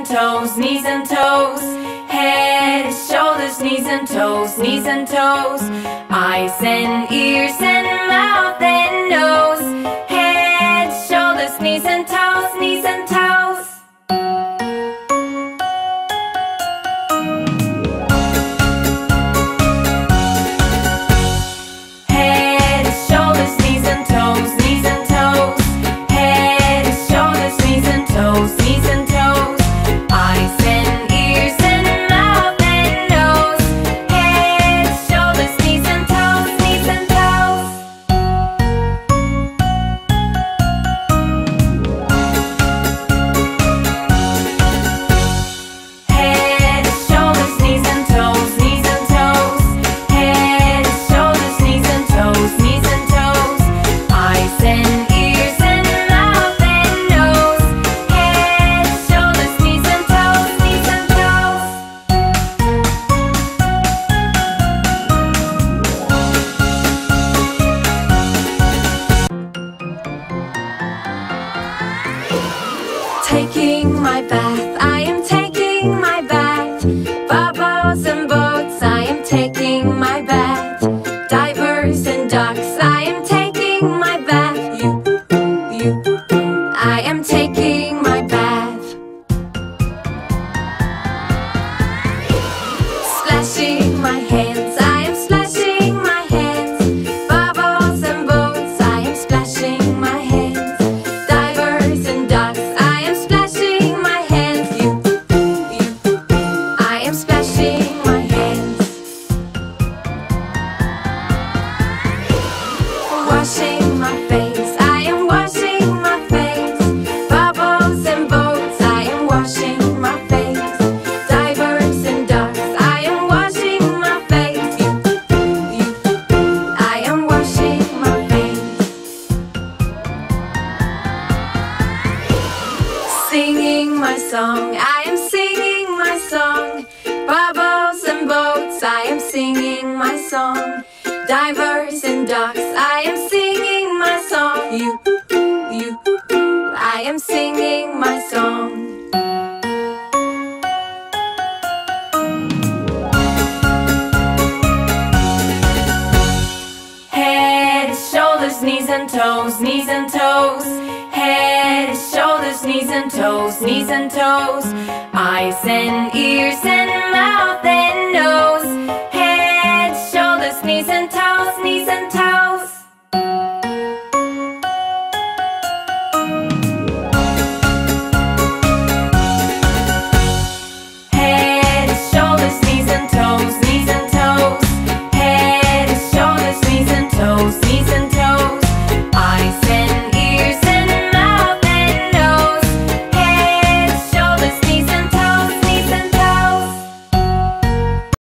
toes, knees and toes. Head, shoulders, knees and toes, knees and toes. Eyes and ears and mouth and nose. Head, shoulders, knees and toes, bath, I am taking my bath. Bubbles and boats, I am taking my bath. Divers and ducks, Singing my song, I am washing my face. Bubbles and boats. I am washing my face. Divers and ducks, I am washing my face, I am washing my face singing my song. Divers and ducks, I am singing my song. You, you, I am singing my song. Head, shoulders, knees and toes, knees and toes. Head, shoulders, knees and toes, knees and toes. Eyes and ears and